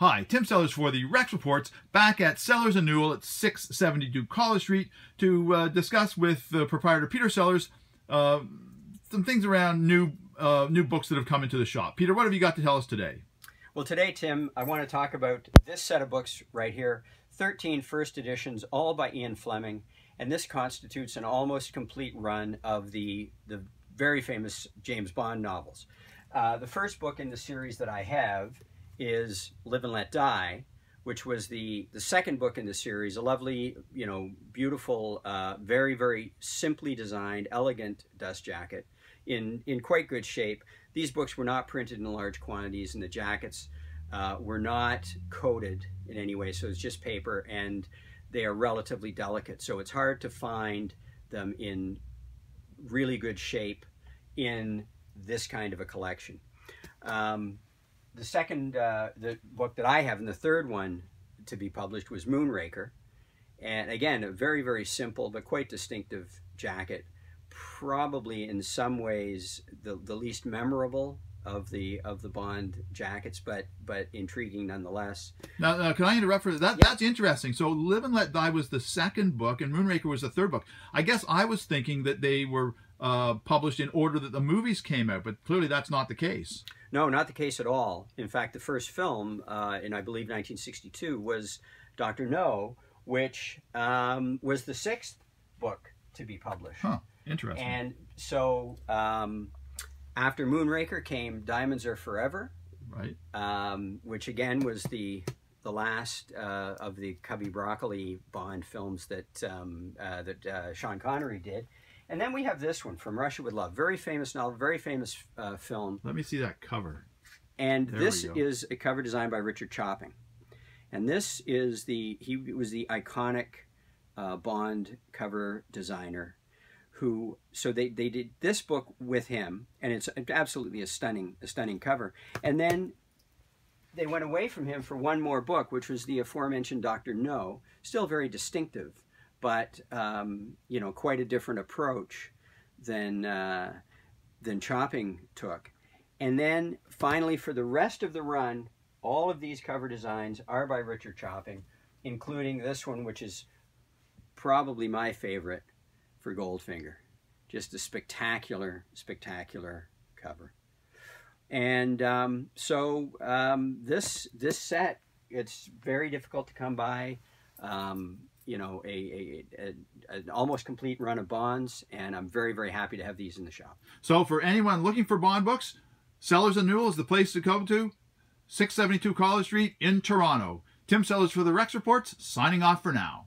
Hi, Tim Sellers for the Rex Reports, back at Sellers and Newel at 672 College Street to uh, discuss with the proprietor Peter Sellers uh, some things around new uh, new books that have come into the shop. Peter, what have you got to tell us today? Well, today, Tim, I want to talk about this set of books right here 13 first editions, all by Ian Fleming. And this constitutes an almost complete run of the, the very famous James Bond novels. Uh, the first book in the series that I have is Live and Let Die, which was the, the second book in the series, a lovely, you know, beautiful, uh, very, very simply designed, elegant dust jacket in, in quite good shape. These books were not printed in large quantities and the jackets uh, were not coated in any way, so it's just paper and they are relatively delicate. So it's hard to find them in really good shape in this kind of a collection. Um, the second uh, the book that I have, and the third one to be published, was Moonraker. And again, a very, very simple but quite distinctive jacket. Probably in some ways the, the least memorable of the of the Bond jackets, but but intriguing nonetheless. Now, now can I interrupt for that? Yeah. That's interesting. So, Live and Let Die was the second book, and Moonraker was the third book. I guess I was thinking that they were uh, published in order that the movies came out, but clearly that's not the case. No, not the case at all. In fact, the first film, uh, in I believe 1962, was Doctor No, which um, was the sixth book to be published. Huh. Interesting. And so um, after Moonraker came Diamonds Are Forever, right. um, which again was the the last uh, of the Cubby Broccoli Bond films that um, uh, that uh, Sean Connery did. And then we have this one, From Russia with Love. Very famous novel, very famous uh, film. Let me see that cover. And There this is a cover designed by Richard Chopping. And this is the, he was the iconic uh, Bond cover designer who, so they, they did this book with him, and it's absolutely a stunning, a stunning cover. And then they went away from him for one more book, which was the aforementioned Dr. No, still very distinctive, but, um, you know, quite a different approach than, uh, than Chopping took. And then finally, for the rest of the run, all of these cover designs are by Richard Chopping, including this one, which is probably my favorite for Goldfinger. Just a spectacular, spectacular cover. And um, so um, this this set, it's very difficult to come by. Um, you know, a, a, a, an almost complete run of bonds, and I'm very, very happy to have these in the shop. So, for anyone looking for Bond books, Sellers and Newel is the place to come to. 672 College Street in Toronto. Tim Sellers for the Rex Reports, signing off for now.